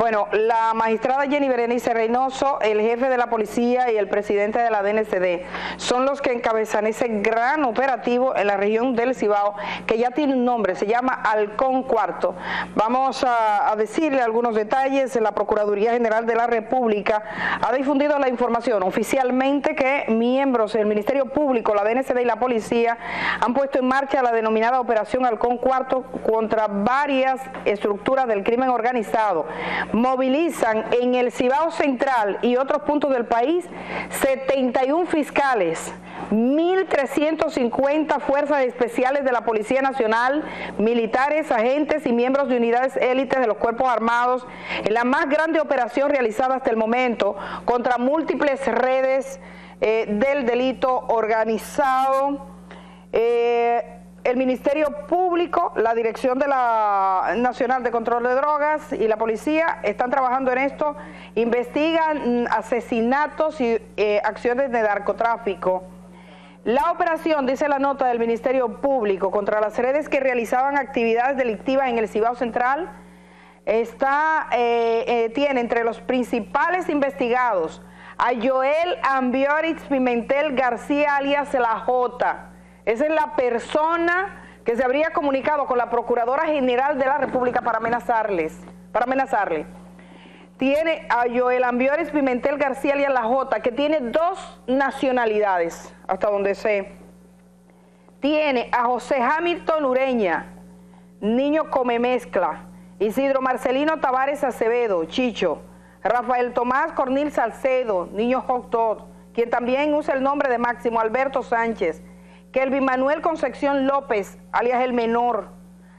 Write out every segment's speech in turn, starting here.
Bueno, la magistrada Jenny Berenice Reynoso, el jefe de la policía y el presidente de la DNCD son los que encabezan ese gran operativo en la región del Cibao, que ya tiene un nombre, se llama Halcón Cuarto. Vamos a, decirle algunos detalles. La Procuraduría General de la República ha difundido la información oficialmente que miembros del Ministerio Público, la DNCD y la policía han puesto en marcha la denominada Operación Halcón Cuarto contra varias estructuras del crimen organizado movilizan en el Cibao Central y otros puntos del país 71 fiscales, 1.350 fuerzas especiales de la Policía Nacional, militares, agentes y miembros de unidades élites de los cuerpos armados en la más grande operación realizada hasta el momento contra múltiples redes eh, del delito organizado. Eh, el Ministerio Público, la Dirección de la Nacional de Control de Drogas y la policía están trabajando en esto, investigan mm, asesinatos y eh, acciones de narcotráfico. La operación, dice la nota del Ministerio Público, contra las redes que realizaban actividades delictivas en el Cibao Central, está, eh, eh, tiene entre los principales investigados a Joel Ambioritz Pimentel García alias La J, esa es la persona que se habría comunicado con la Procuradora General de la República para amenazarles, para amenazarle. Tiene a Joel Ambioris Pimentel García Alias La Jota, que tiene dos nacionalidades, hasta donde sé. Tiene a José Hamilton Ureña, niño come mezcla. Isidro Marcelino Tavares Acevedo, Chicho. Rafael Tomás Cornil Salcedo, niño hot quien también usa el nombre de Máximo Alberto Sánchez. Kelvin Manuel Concepción López, alias El Menor,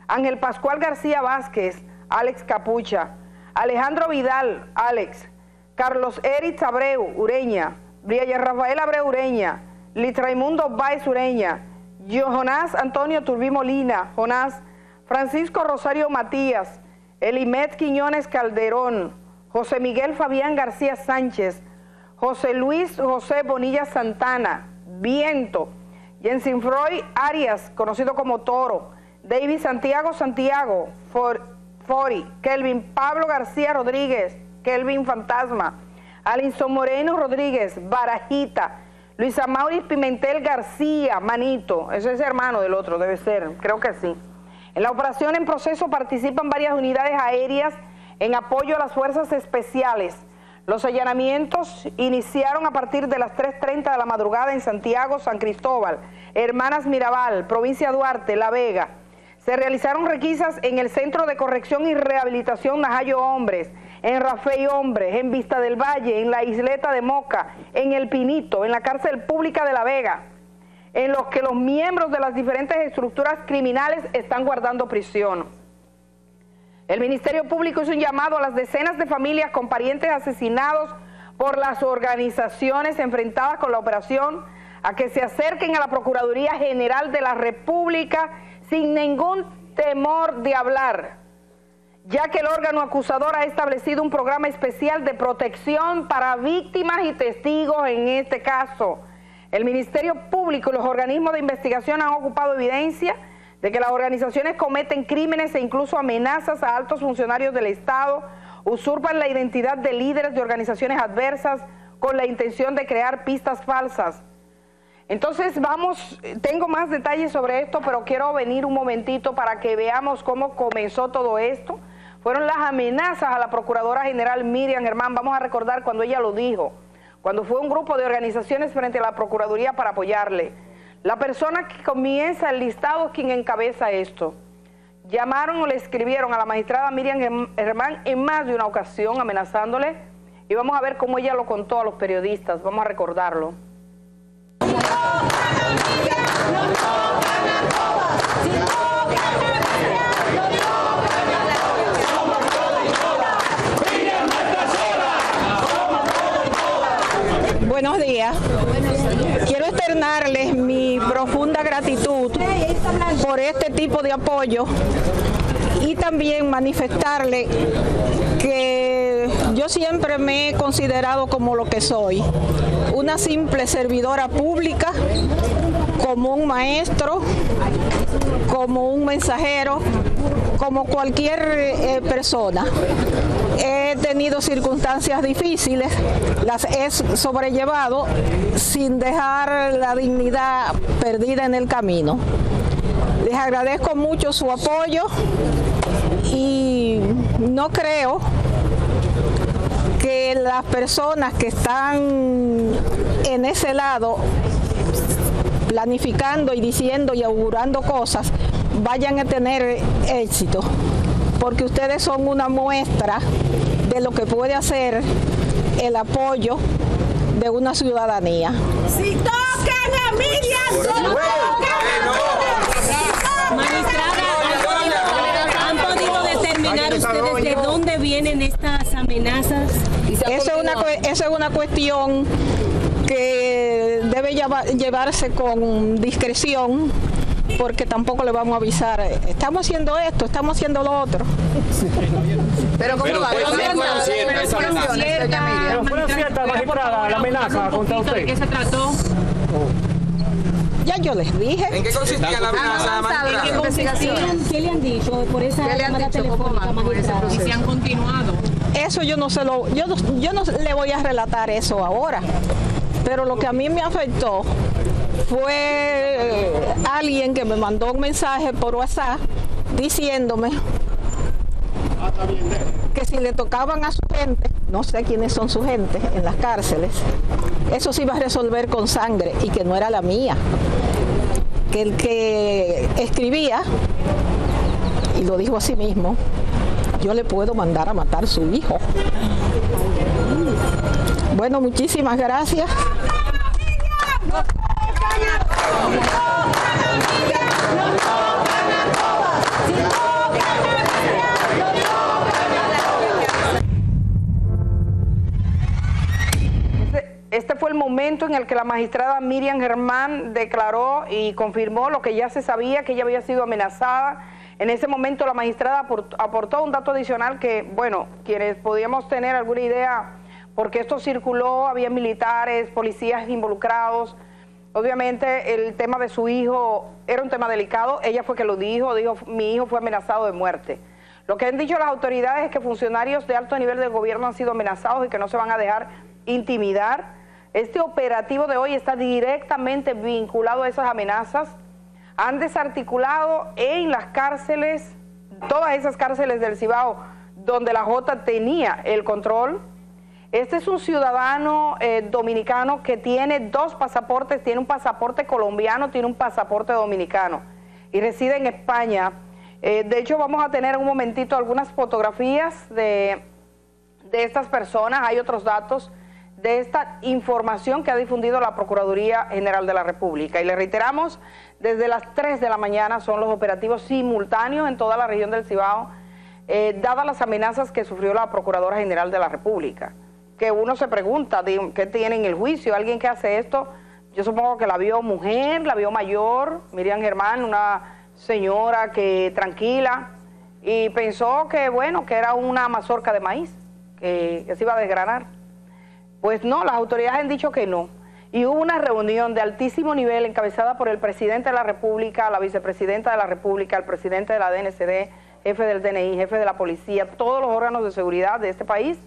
Ángel Pascual García Vázquez, Alex Capucha, Alejandro Vidal, Alex, Carlos Eric Abreu, Ureña, Brian Rafael Abreu Ureña, Litraimundo Baez Ureña, Jonás Antonio Turbí Molina, Jonás, Francisco Rosario Matías, Elimet Quiñones Calderón, José Miguel Fabián García Sánchez, José Luis José Bonilla Santana, Viento, Jensen Freud Arias, conocido como Toro, David Santiago Santiago, Fori, Kelvin Pablo García Rodríguez, Kelvin Fantasma, Alinson Moreno Rodríguez, Barajita, Luisa Maurice Pimentel García, Manito, ese es hermano del otro, debe ser, creo que sí. En la operación en proceso participan varias unidades aéreas en apoyo a las fuerzas especiales, los allanamientos iniciaron a partir de las 3.30 de la madrugada en Santiago, San Cristóbal, Hermanas Mirabal, provincia Duarte, La Vega. Se realizaron requisas en el Centro de Corrección y Rehabilitación Najayo Hombres, en Rafael Hombres, en Vista del Valle, en la Isleta de Moca, en El Pinito, en la Cárcel Pública de La Vega, en los que los miembros de las diferentes estructuras criminales están guardando prisión. El Ministerio Público hizo un llamado a las decenas de familias con parientes asesinados por las organizaciones enfrentadas con la operación a que se acerquen a la Procuraduría General de la República sin ningún temor de hablar, ya que el órgano acusador ha establecido un programa especial de protección para víctimas y testigos en este caso. El Ministerio Público y los organismos de investigación han ocupado evidencia de que las organizaciones cometen crímenes e incluso amenazas a altos funcionarios del Estado, usurpan la identidad de líderes de organizaciones adversas con la intención de crear pistas falsas. Entonces vamos, tengo más detalles sobre esto, pero quiero venir un momentito para que veamos cómo comenzó todo esto. Fueron las amenazas a la Procuradora General Miriam Germán, vamos a recordar cuando ella lo dijo, cuando fue un grupo de organizaciones frente a la Procuraduría para apoyarle. La persona que comienza el listado es quien encabeza esto. Llamaron o le escribieron a la magistrada Miriam Germán en más de una ocasión amenazándole y vamos a ver cómo ella lo contó a los periodistas, vamos a recordarlo. Buenos días. Externarles mi profunda gratitud por este tipo de apoyo y también manifestarle que yo siempre me he considerado como lo que soy, una simple servidora pública, como un maestro, como un mensajero, como cualquier eh, persona he tenido circunstancias difíciles, las he sobrellevado sin dejar la dignidad perdida en el camino. Les agradezco mucho su apoyo y no creo que las personas que están en ese lado planificando y diciendo y augurando cosas vayan a tener éxito, porque ustedes son una muestra de lo que puede hacer el apoyo de una ciudadanía. Si tocan a Miriam, ¿han podido determinar ustedes de dónde vienen estas amenazas? Esa es una, esa es una cuestión que debe llevarse con discreción porque tampoco le vamos a avisar, estamos haciendo esto, estamos haciendo lo otro. Pero ¿cómo va? Pero fue cierta, magistrada, la amenaza contra usted. ¿Qué se trató? Ya yo les dije. ¿En qué consistía la amenaza, magistrada? ¿Qué le han dicho por esa llamada telefónica, magistrada? Y si han continuado. Eso yo no se lo, yo yo no le voy a relatar eso ahora. Pero lo que a mí me afectó fue alguien que me mandó un mensaje por WhatsApp diciéndome que si le tocaban a su gente, no sé quiénes son su gente en las cárceles, eso se iba a resolver con sangre y que no era la mía. Que el que escribía, y lo dijo a sí mismo, yo le puedo mandar a matar a su hijo. Bueno, muchísimas gracias. Este, este fue el momento en el que la magistrada Miriam Germán declaró y confirmó lo que ya se sabía, que ella había sido amenazada. En ese momento la magistrada aportó un dato adicional que, bueno, quienes podíamos tener alguna idea porque esto circuló, había militares, policías involucrados. Obviamente el tema de su hijo era un tema delicado, ella fue que lo dijo, dijo mi hijo fue amenazado de muerte. Lo que han dicho las autoridades es que funcionarios de alto nivel del gobierno han sido amenazados y que no se van a dejar intimidar. Este operativo de hoy está directamente vinculado a esas amenazas. Han desarticulado en las cárceles, todas esas cárceles del Cibao, donde la J tenía el control, este es un ciudadano eh, dominicano que tiene dos pasaportes, tiene un pasaporte colombiano, tiene un pasaporte dominicano y reside en España. Eh, de hecho, vamos a tener un momentito algunas fotografías de, estas personas, hay otros datos de esta información que ha difundido la Procuraduría General de la República. Y le reiteramos, desde las 3 de la mañana son los operativos simultáneos en toda la región del Cibao, eh, dadas las amenazas que sufrió la Procuradora General de la República que uno se pregunta, ¿qué tiene en el juicio? Alguien que hace esto, yo supongo que la vio mujer, la vio mayor, Miriam Germán, una señora que tranquila, y pensó que, bueno, que era una mazorca de maíz, que, que se iba a desgranar. Pues no, las autoridades han dicho que no. Y hubo una reunión de altísimo nivel encabezada por el presidente de la República, la vicepresidenta de la República, el presidente de la DNCD, jefe del DNI, jefe de la policía, todos los órganos de seguridad de este país,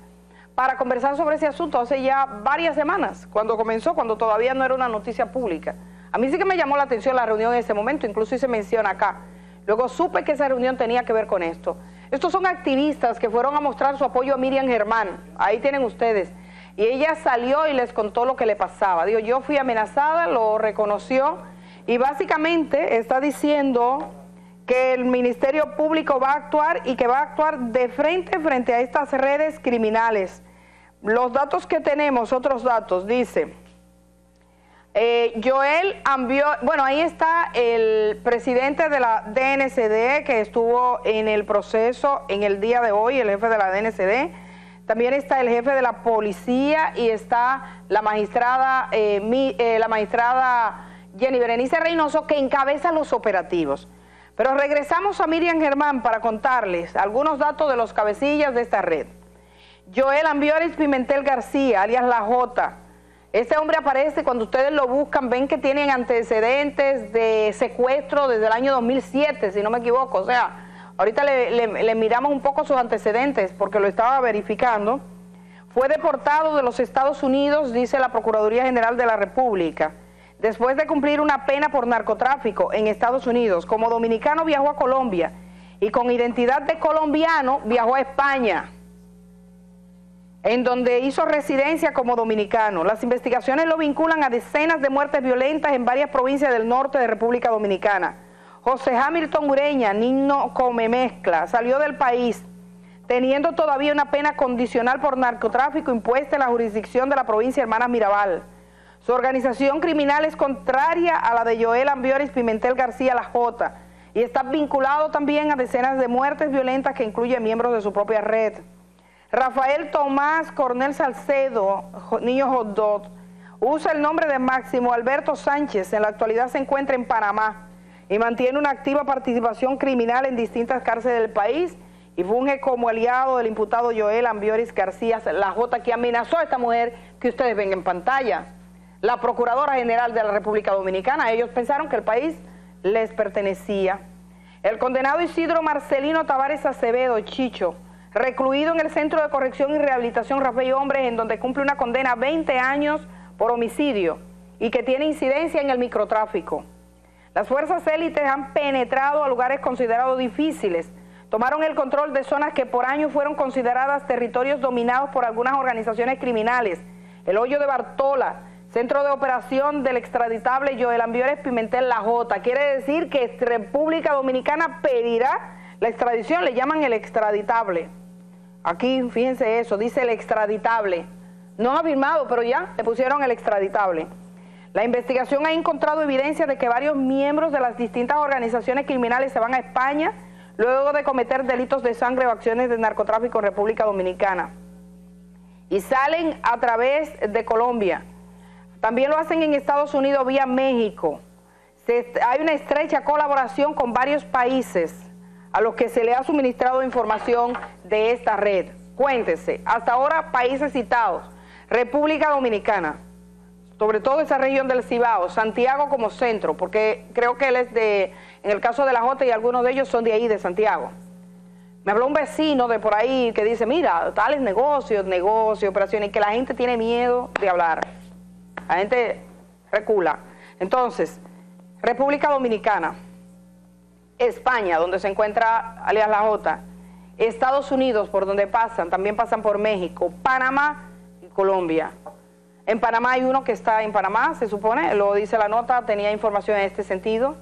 para conversar sobre ese asunto hace ya varias semanas, cuando comenzó, cuando todavía no era una noticia pública. A mí sí que me llamó la atención la reunión en ese momento, incluso se menciona acá. Luego supe que esa reunión tenía que ver con esto. Estos son activistas que fueron a mostrar su apoyo a Miriam Germán, ahí tienen ustedes. Y ella salió y les contó lo que le pasaba. Digo, yo fui amenazada, lo reconoció y básicamente está diciendo que el Ministerio Público va a actuar y que va a actuar de frente frente a estas redes criminales. Los datos que tenemos, otros datos, dice, eh, Joel envió, bueno, ahí está el presidente de la DNCD que estuvo en el proceso en el día de hoy, el jefe de la DNCD. También está el jefe de la policía y está la magistrada, eh, eh, la magistrada Jenny Berenice Reynoso que encabeza los operativos. Pero regresamos a Miriam Germán para contarles algunos datos de los cabecillas de esta red. Joel Ambioris Pimentel García, alias La Jota. Este hombre aparece, cuando ustedes lo buscan, ven que tienen antecedentes de secuestro desde el año 2007, si no me equivoco. O sea, ahorita le, miramos un poco sus antecedentes porque lo estaba verificando, fue deportado de los Estados Unidos, dice la Procuraduría General de la República, después de cumplir una pena por narcotráfico en Estados Unidos. Como dominicano viajó a Colombia y con identidad de colombiano viajó a España en donde hizo residencia como dominicano. Las investigaciones lo vinculan a decenas de muertes violentas en varias provincias del norte de República Dominicana. José Hamilton Ureña, niño come mezcla, salió del país teniendo todavía una pena condicional por narcotráfico impuesta en la jurisdicción de la provincia Hermanas Mirabal. Su organización criminal es contraria a la de Joel Ambioris Pimentel García La Jota y está vinculado también a decenas de muertes violentas que incluyen miembros de su propia red. Rafael Tomás Cornel Salcedo, niño Jodot, usa el nombre de Máximo Alberto Sánchez, en la actualidad se encuentra en Panamá y mantiene una activa participación criminal en distintas cárceles del país y funge como aliado del imputado Joel Ambioris García La J, que amenazó a esta mujer que ustedes ven en pantalla, la Procuradora General de la República Dominicana. Ellos pensaron que el país les pertenecía. El condenado Isidro Marcelino Tavares Acevedo, Chicho, recluido en el Centro de Corrección y Rehabilitación Rafael Hombres, en donde cumple una condena a 20 años por homicidio y que tiene incidencia en el microtráfico. Las fuerzas élites han penetrado a lugares considerados difíciles, tomaron el control de zonas que por años fueron consideradas territorios dominados por algunas organizaciones criminales, el hoyo de Bartola, centro de operación del extraditable Joel Ambiores Pimentel La Jota. Quiere decir que República Dominicana pedirá la extradición, le llaman el extraditable. Aquí, fíjense eso, dice el extraditable. No ha firmado, pero ya le pusieron el extraditable. La investigación ha encontrado evidencia de que varios miembros de las distintas organizaciones criminales se van a España luego de cometer delitos de sangre o acciones de narcotráfico en República Dominicana. Y salen a través de Colombia. También lo hacen en Estados Unidos vía México. hay una estrecha colaboración con varios países a los que se le ha suministrado información de esta red. Cuéntese, hasta ahora países citados, República Dominicana, sobre todo esa región del Cibao, Santiago como centro, porque creo que él es de, en el caso de la J y algunos de ellos son de ahí, de Santiago. Me habló un vecino de por ahí que dice, mira, tales negocios, negocios, operaciones, que la gente tiene miedo de hablar. La gente recula. Entonces, República Dominicana, España, donde se encuentra alias La Jota, Estados Unidos, por donde pasan, también pasan por México, Panamá y Colombia. En Panamá hay uno que está en Panamá, se supone, lo dice la nota, tenía información en este sentido.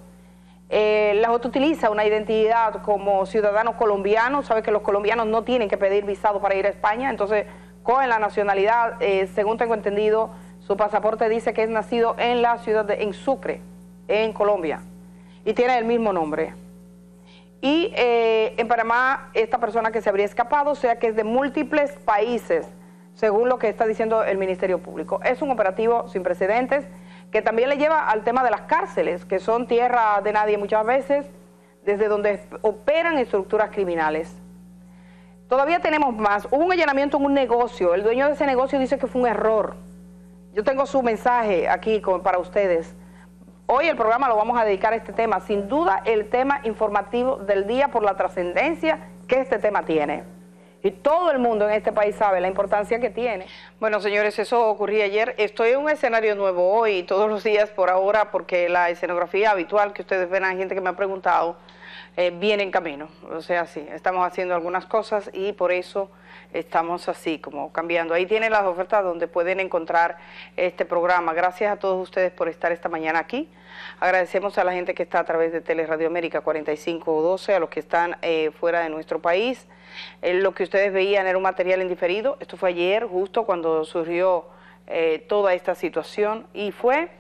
Eh, la Jota utiliza una identidad como ciudadano colombiano, sabe que los colombianos no tienen que pedir visado para ir a España, entonces cogen la nacionalidad, eh, según tengo entendido, su pasaporte dice que es nacido en la ciudad de en Sucre, en Colombia, y tiene el mismo nombre. Y eh, en Panamá, esta persona que se habría escapado, o sea que es de múltiples países, según lo que está diciendo el Ministerio Público. Es un operativo sin precedentes que también le lleva al tema de las cárceles, que son tierra de nadie muchas veces, desde donde operan estructuras criminales. Todavía tenemos más. Hubo un allanamiento en un negocio. El dueño de ese negocio dice que fue un error. Yo tengo su mensaje aquí para ustedes. Hoy el programa lo vamos a dedicar a este tema, sin duda el tema informativo del día por la trascendencia que este tema tiene. Y todo el mundo en este país sabe la importancia que tiene. Bueno, señores, eso ocurría ayer. Estoy en un escenario nuevo hoy, todos los días por ahora, porque la escenografía habitual que ustedes ven, hay gente que me ha preguntado, eh, viene en camino. O sea, sí, estamos haciendo algunas cosas y por eso estamos así, como cambiando. Ahí tienen las ofertas donde pueden encontrar este programa. Gracias a todos ustedes por estar esta mañana aquí. Agradecemos a la gente que está a través de Teleradio América 4512, a los que están eh, fuera de nuestro país. Eh, lo que ustedes veían era un material indiferido. Esto fue ayer, justo cuando surgió eh, toda esta situación. Y fue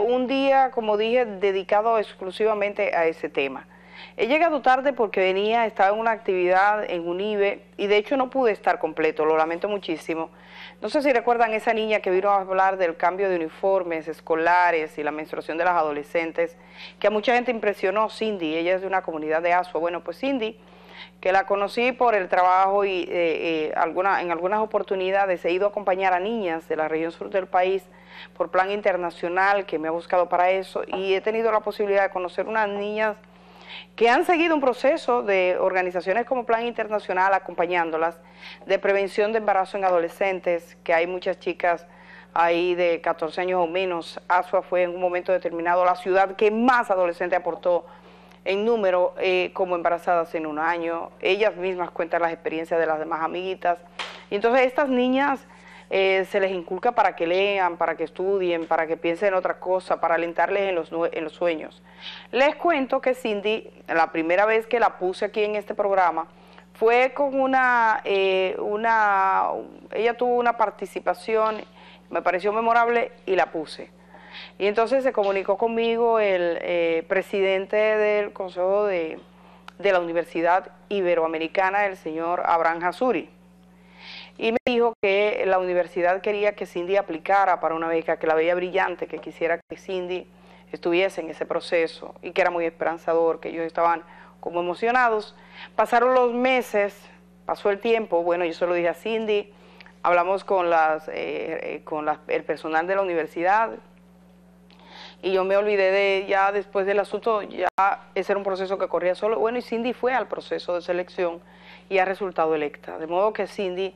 un día, como dije, dedicado exclusivamente a ese tema. He llegado tarde porque venía, estaba en una actividad en UNIBE y de hecho no pude estar completo, lo lamento muchísimo. No sé si recuerdan esa niña que vino a hablar del cambio de uniformes escolares y la menstruación de las adolescentes, que a mucha gente impresionó, Cindy, ella es de una comunidad de Asua. Bueno, pues Cindy, que la conocí por el trabajo y eh, eh, alguna, en algunas oportunidades he ido a acompañar a niñas de la región sur del país por plan internacional que me ha buscado para eso y he tenido la posibilidad de conocer unas niñas que han seguido un proceso de organizaciones como Plan Internacional acompañándolas, de prevención de embarazo en adolescentes, que hay muchas chicas ahí de 14 años o menos. Asua fue en un momento determinado la ciudad que más adolescentes aportó en número eh, como embarazadas en un año. Ellas mismas cuentan las experiencias de las demás amiguitas. Y entonces estas niñas eh, se les inculca para que lean, para que estudien, para que piensen en otra cosa, para alentarles en los, en los sueños. Les cuento que Cindy, la primera vez que la puse aquí en este programa, fue con una, eh, una, ella tuvo una participación, me pareció memorable y la puse. Y entonces se comunicó conmigo el eh, presidente del Consejo de, la Universidad Iberoamericana, el señor Abraham Hasuri y me dijo que la universidad quería que Cindy aplicara para una beca, que la veía brillante, que quisiera que Cindy estuviese en ese proceso y que era muy esperanzador, que ellos estaban como emocionados. Pasaron los meses, pasó el tiempo, bueno, yo solo dije a Cindy, hablamos con, las, eh, eh, con el personal de la universidad y yo me olvidé de ya después del asunto, ya ese era un proceso que corría solo. Bueno, y Cindy fue al proceso de selección y ha resultado electa, de modo que Cindy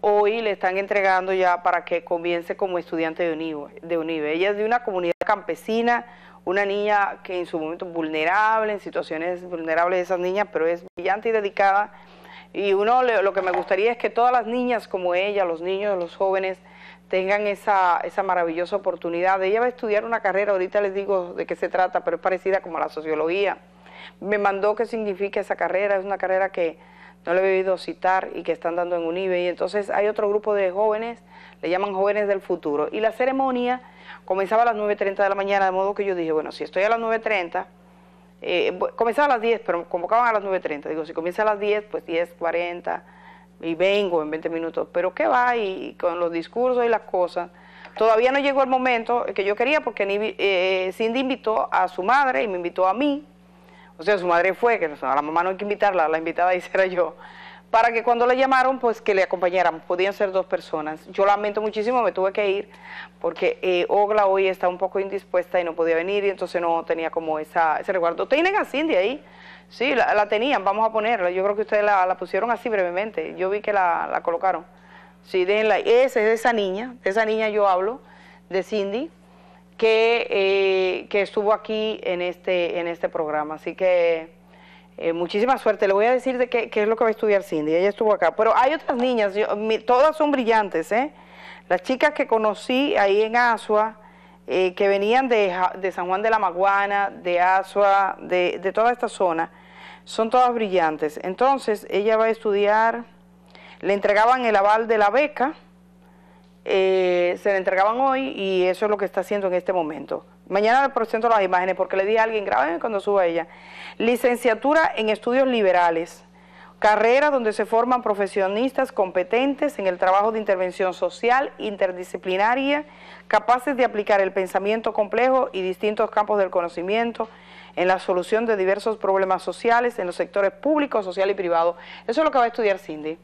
hoy le están entregando ya para que comience como estudiante de UNIVE. De UNIVE. Ella es de una comunidad campesina, una niña que en su momento vulnerable, en situaciones vulnerables de esas niñas, pero es brillante y dedicada. Y uno lo que me gustaría es que todas las niñas como ella, los niños, los jóvenes, tengan esa, esa maravillosa oportunidad. Ella va a estudiar una carrera, ahorita les digo de qué se trata, pero es parecida como a la sociología. Me mandó qué significa esa carrera, es una carrera que no le he oído citar y que están dando en UNIBE. Y entonces hay otro grupo de jóvenes, le llaman jóvenes del futuro. Y la ceremonia comenzaba a las 9.30 de la mañana, de modo que yo dije, bueno, si estoy a las 9.30, eh, comenzaba a las 10, pero convocaban a las 9.30. Digo, si comienza a las 10, pues 10.40 y vengo en 20 minutos. Pero ¿qué va? Y, con los discursos y las cosas. Todavía no llegó el momento que yo quería porque eh, Cindy invitó a su madre y me invitó a mí o sea, su madre fue, que a la mamá no hay que invitarla, la invitada ahí era yo, para que cuando le llamaron, pues que le acompañaran, podían ser dos personas. Yo lamento muchísimo, me tuve que ir, porque eh, Ogla hoy está un poco indispuesta y no podía venir, y entonces no tenía como esa, ese recuerdo. ¿Tienen a Cindy ahí? Sí, la, tenían, vamos a ponerla. Yo creo que ustedes la, pusieron así brevemente, yo vi que la, la colocaron. Sí, déjenla. Esa es esa niña, de esa niña yo hablo, de Cindy que, eh, que estuvo aquí en este, en este programa. Así que eh, muchísima suerte. Le voy a decir de qué, es lo que va a estudiar Cindy. Ella estuvo acá. Pero hay otras niñas, todas son brillantes. ¿eh? Las chicas que conocí ahí en Asua, eh, que venían de, de, San Juan de la Maguana, de Asua, de, de toda esta zona, son todas brillantes. Entonces, ella va a estudiar, le entregaban el aval de la beca eh, se le entregaban hoy y eso es lo que está haciendo en este momento. Mañana le presento las imágenes porque le di a alguien, grábenme cuando suba ella. Licenciatura en estudios liberales, carrera donde se forman profesionistas competentes en el trabajo de intervención social, interdisciplinaria, capaces de aplicar el pensamiento complejo y distintos campos del conocimiento en la solución de diversos problemas sociales en los sectores público, social y privado. Eso es lo que va a estudiar Cindy.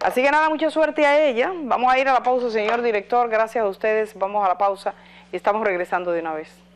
Así que nada, mucha suerte a ella. Vamos a ir a la pausa, señor director. Gracias a ustedes. Vamos a la pausa y estamos regresando de una vez.